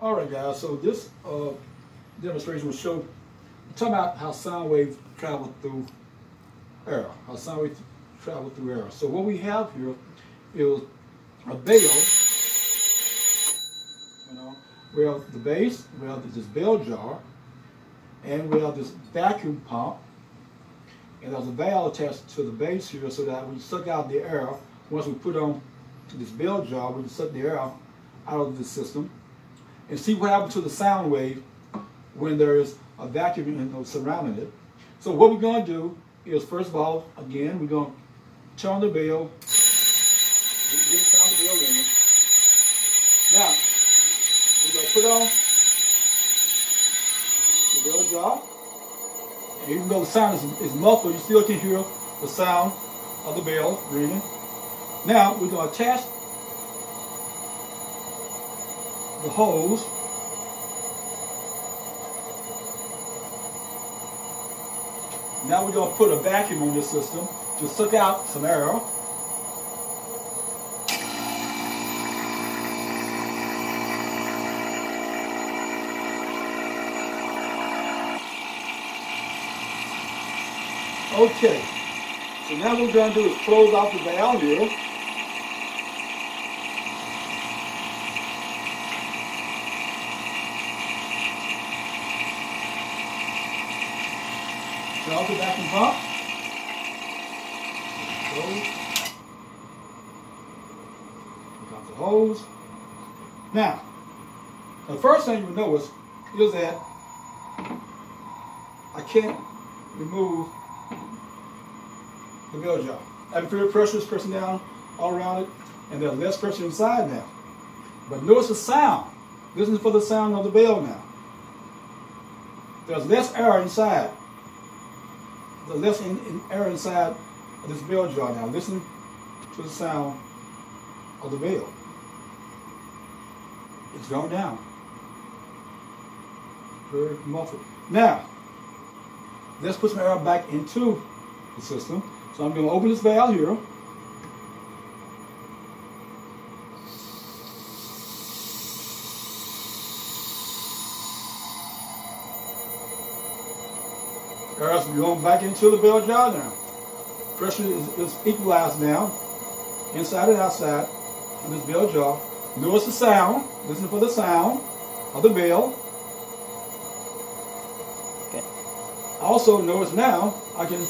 All right, guys. So this uh, demonstration will show, talk about how sound waves travel through air. How sound waves travel through air. So what we have here is a bell. You know, we have the base, we have this bell jar, and we have this vacuum pump. And there's a valve attached to the base here so that we suck out the air. Once we put on this bell jar, we can suck the air out of the system and see what happens to the sound wave when there is a vacuum you know, surrounding it. So what we're going to do is, first of all, again, we're going to turn the bell. Now, we're going to put on the bell jar. And even though the sound is, is muffled, you still can hear the sound of the bell ringing. Now, we're going to attach the hose Now we're going to put a vacuum on this system to suck out some air. Okay, so now what we're going to do is close off the valve here. The vacuum pump. Close. Take off the hose. Now, the first thing you notice is that I can't remove the bell jar. Atmospheric pressure is pressing down all around it, and there's less pressure inside now. But notice the sound. Listen for the sound of the bell now. There's less air inside the less in, in air inside of this bell jar now. Listen to the sound of the bell. It's going down. Very muffled. Now, let's put some air back into the system. So I'm going to open this valve here. Alright, so we're going back into the bell jar now. Pressure is, is equalized now, inside and outside of this bell jar. Notice the sound. Listen for the sound of the bell. Okay. Also, notice now I can